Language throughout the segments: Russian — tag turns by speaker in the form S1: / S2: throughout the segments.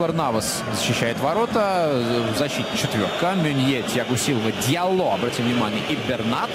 S1: Навас защищает ворота. В защите четверка. Мюнье, Тиагу Силва, Диалло, обратим внимание, и Бернат.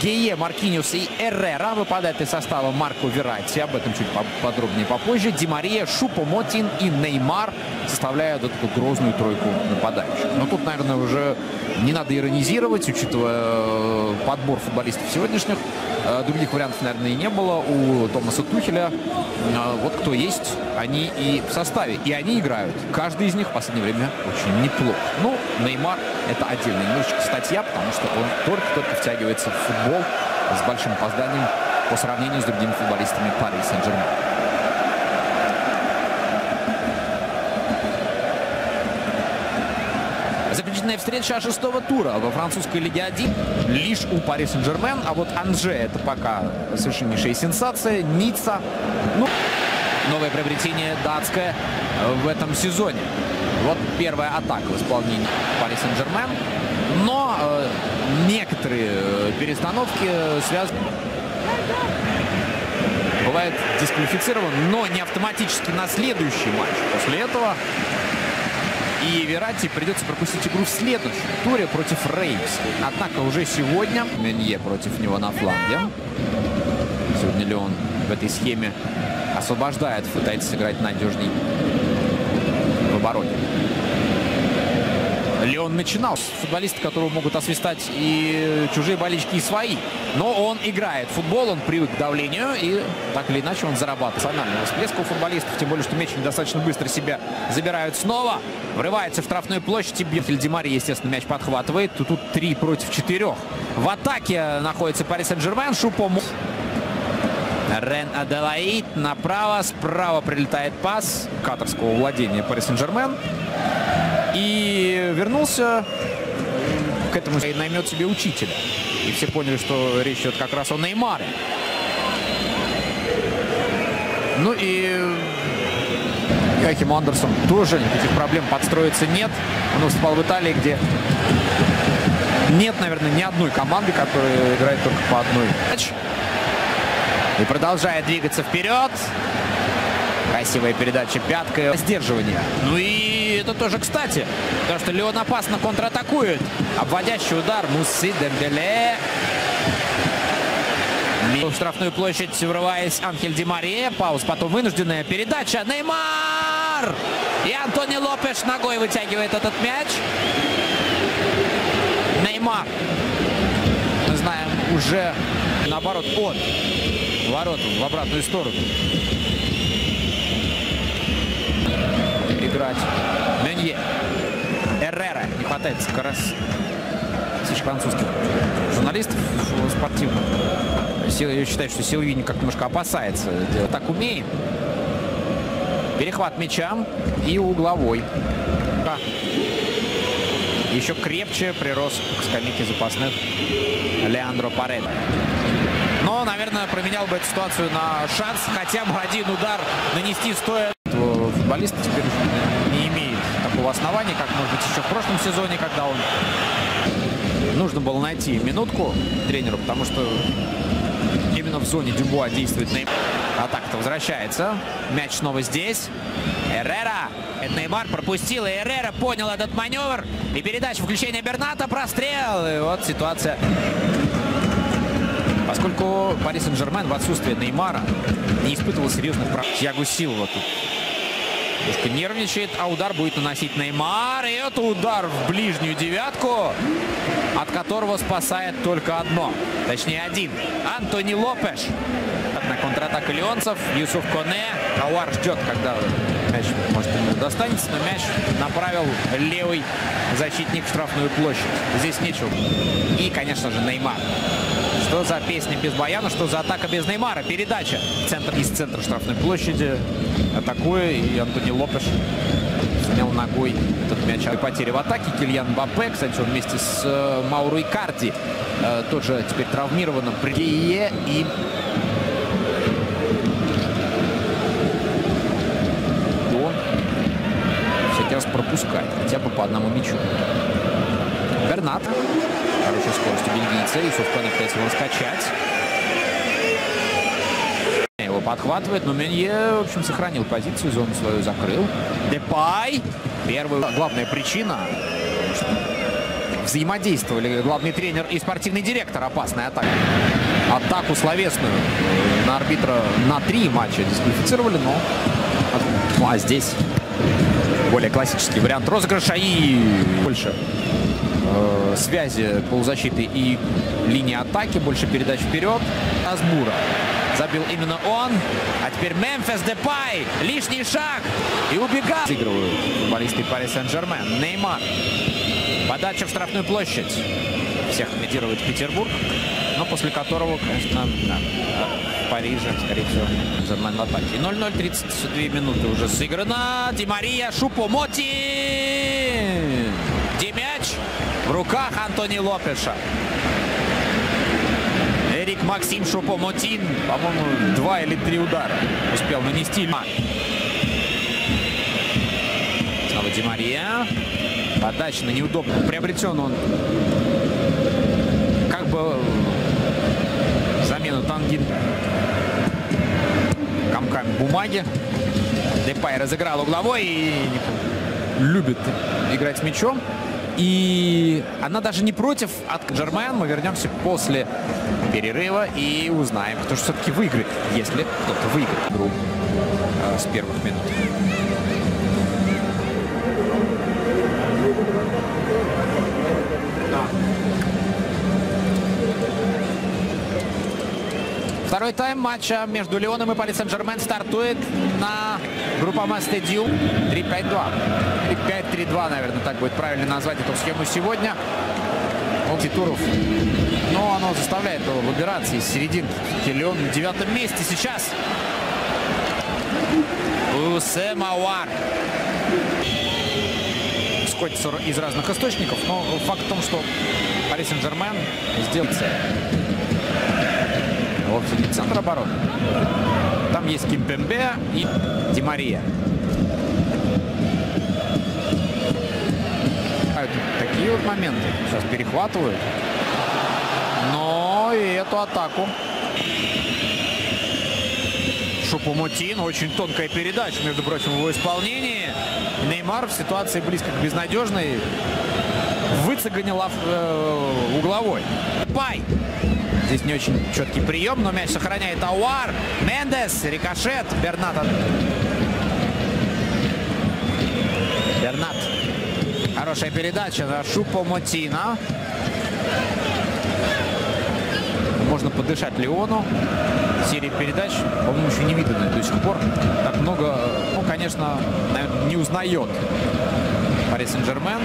S1: Гее, Маркиниус и Эррера выпадает из состава Марко Верати. Об этом чуть подробнее попозже. Ди Мария, Шупо Мотин и Неймар составляют эту грозную тройку нападающих. Но тут, наверное, уже не надо иронизировать, учитывая э, подбор футболистов сегодняшних. Э, других вариантов, наверное, и не было у Томаса Тухеля. Э, вот кто есть, они и в составе. И они играют. Каждый из них в последнее время очень неплохо. Ну, Неймар – это отдельная немножечко статья, потому что он только-только втягивается в футбол с большим опозданием по сравнению с другими футболистами Пари Сен-Жермен. Заключительная встреча шестого тура во французской Лиге 1 лишь у Пари Сен-Жермен. А вот Анже это пока совершеннейшая сенсация. Ницца. Ну, новое приобретение датское в этом сезоне. Вот первая атака в исполнении Пари Сен-Жермен. Но э, некоторые э, перестановки связаны бывает дисквалифицирован, но не автоматически на следующий матч. После этого и Верати придется пропустить игру в следующем туре против Рейвс. Однако уже сегодня Менье против него на фланге. Сегодня Леон в этой схеме освобождает, пытается сыграть надежней в обороне. Леон начинал. Футболисты, которого могут освистать и чужие болельщики, и свои. Но он играет в футбол, он привык к давлению, и так или иначе он зарабатывает. Национального всплеска у футболистов, тем более, что мяч недостаточно быстро себя забирают снова. Врывается в штрафную площадь, и Бьефель Димари, естественно, мяч подхватывает. Тут, тут три против четырех. В атаке находится Пари Сен-Жермен. Шупо Рен Аделаид направо, справа прилетает пас катарского владения Пари Сен-Жермен. И вернулся к этому и наймет себе учителя. И все поняли, что речь идет как раз о Неймаре. Ну и Йохим Андерсон тоже никаких проблем подстроиться нет. Он выступал в Италии, где нет, наверное, ни одной команды, которая играет только по одной. И продолжает двигаться вперед. Красивая передача пяткой. Сдерживание. Ну и это тоже кстати. Потому что Леон опасно контратакует. Обводящий удар Мусси Дембеле. В штрафную площадь врываясь Анхель Ди Мария. Пауз, потом вынужденная передача. Неймар! И Антони Лопеш ногой вытягивает этот мяч. Неймар. Мы знаем уже наоборот от ворот в обратную сторону. играть. Менье. Эррера. Не хватает раз французских журналистов спортивных. Я считаю, что Силвини как немножко опасается. Так умеет. Перехват мяча и угловой. Еще крепче прирос к скамейке запасных Леандро Пареда. Но, наверное, променял бы эту ситуацию на шанс хотя бы один удар нанести стоя футболист теперь такого основания, как, может быть, еще в прошлом сезоне, когда он нужно было найти минутку тренеру, потому что именно в зоне Дюбуа действует Неймар. Атака-то возвращается. Мяч снова здесь. Эррера. Это Неймар пропустил. И Эррера понял этот маневр. И передача включения Берната. Прострел. И вот ситуация. Поскольку Пари Сен-Жермен в отсутствие Неймара не испытывал серьезных прав. Тьяго Силва тут Немножко нервничает, а удар будет наносить Неймар. И это удар в ближнюю девятку, от которого спасает только одно. Точнее, один. Антони Лопеш. На контратака леонцев. Юсуф Коне. Ауар ждет, когда мяч, может, ему достанется, но мяч направил левый защитник в штрафную площадь. Здесь нечего. И, конечно же, Неймар. Что за песня без Баяна, что за атака без Неймара. Передача центр, из центра штрафной площади. Атакуя, и Антони Лопеш снял ногой этот мяч. И потери в атаке. Кильян Бапе, кстати, он вместе с э, Мауру Икарди э, тоже теперь травмированным. Прие и всякий раз пропускает хотя бы по одному мячу. Бернат хорошей скоростью бельгийца. И Сувкана пытается его раскачать. Его подхватывает, но Менье, в общем, сохранил позицию, зону свою закрыл. Депай. Первая главная причина. Взаимодействовали главный тренер и спортивный директор. Опасная атака. Атаку словесную на арбитра на три матча дисквалифицировали, но... А здесь более классический вариант розыгрыша и больше э, связи полузащиты и линии атаки, больше передач вперед. Азбура. Забил именно он. А теперь Мемфис Депай. Лишний шаг. И убегает. Сыгрывают футболисты Пари Сен-Жермен. Неймар. Подача в штрафную площадь. Всех лидирует Петербург. Но после которого, конечно, да, в Париже, скорее всего, Жермен в атаке. 0-0, 32 минуты уже сыграно. Ди Мария, Шупо-Моти. В руках Антони Лопеша. Эрик Максим Шупо-Мотин, по-моему, два или три удара успел нанести. Снова Ди Мария. Подача на неудобно. Приобретен он как бы замену Тангин комками бумаги. Депай разыграл угловой и любит играть мячом. И она даже не против от Жермен. Мы вернемся после перерыва и узнаем, кто же все-таки выиграет, если кто-то выиграет игру э, с первых минут. Второй тайм матча между Леоном и Пари Сен-Жермен стартует на группа Стадиум 3-5-2. 5 4-3-2, наверное, так будет правильно назвать эту схему сегодня. Титуров. Но оно заставляет его выбираться из середины. Или на девятом месте сейчас. Усем Ауар. Скотится из разных источников, но факт в том, что Пари Сен-Жермен сделал Вот центр обороны. Там есть Кимпембе и Димария. А, такие вот моменты. Сейчас перехватывают. Но и эту атаку. Шупумутин. Очень тонкая передача, между прочим, в его исполнении. Неймар в ситуации близко к безнадежной выцеганил э, угловой. Пай. Здесь не очень четкий прием, но мяч сохраняет Ауар. Мендес, рикошет, Бернат. Бернат. Хорошая передача на Шупо Мотина. Можно подышать Леону. Серии передач, по-моему, еще не видно до сих пор. Так много, ну, конечно, наверное, не узнает Пари Сен-Жермен.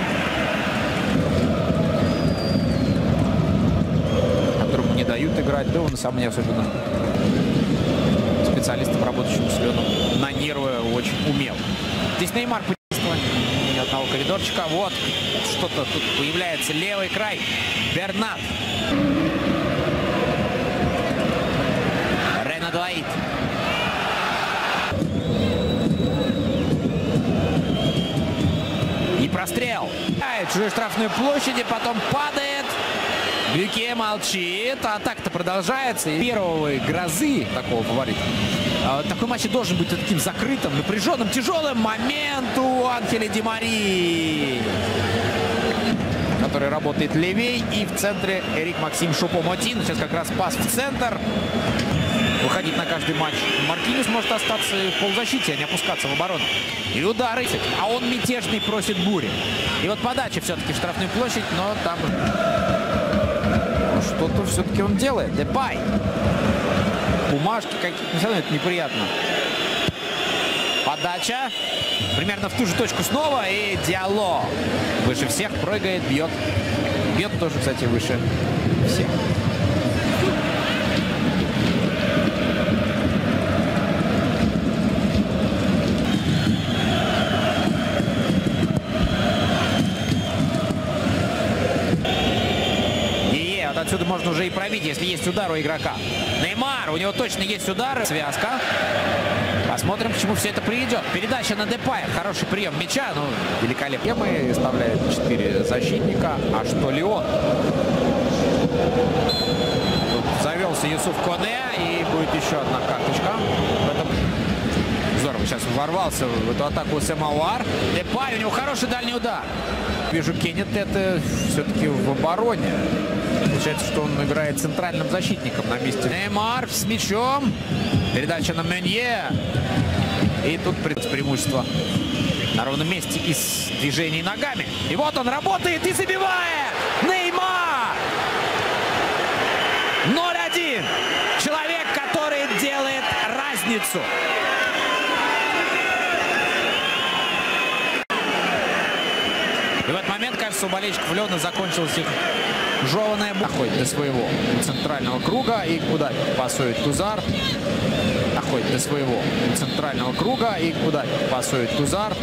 S1: не дают играть. Да он сам не особенно специалистом, работающим с Леном, на нервы очень умел. Здесь Неймар коридорчика. Вот что-то тут появляется. Левый край. Бернат. Рена двоит. И прострел. Чужой штрафной площади, потом падает. Бюке молчит. Атака-то продолжается. Первого грозы такого фаворита. А, такой матч должен быть таким закрытым, напряженным, тяжелым. Момент у Анхеля Димари, который работает левей. И в центре Эрик Максим Шупомотин. Сейчас как раз пас в центр. Выходить на каждый матч. Маркинис может остаться в полузащите, а не опускаться в оборону. И удары. А он мятежный просит бури. И вот подача все-таки в штрафную площадь, но там что-то все-таки он делает. Депай. Бумажки какие-то. Все равно это неприятно. Подача. Примерно в ту же точку снова. И Диало выше всех прыгает, бьет. Бьет тоже, кстати, выше всех. Отсюда можно уже и пробить, если есть удар у игрока. Неймар, у него точно есть удар. Связка. Посмотрим, к чему все это приведет. Передача на Депая. Хороший прием мяча. Ну, великолепно. Мы оставляет 4 защитника. А что Леон? Тут завел Нашелся Юсуф Коне. И будет еще одна карточка. Здорово. Сейчас ворвался в эту атаку Сэмауар. Депай. У него хороший дальний удар. Вижу, Кеннет это все-таки в обороне. Получается, что он играет центральным защитником на месте. Неймар с мячом. Передача на Менье. И тут преимущество на ровном месте из движений ногами. И вот он работает и забивает! Неймар! 0-1. Человек, который делает разницу. И в этот момент, кажется, у болельщиков Лена закончилась их жеванная доходит до своего центрального круга и куда пасует Тузар. Доходит до своего центрального круга и куда пасует Тузар.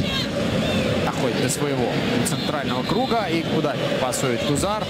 S1: Доходит до своего центрального круга и куда пасует Тузар.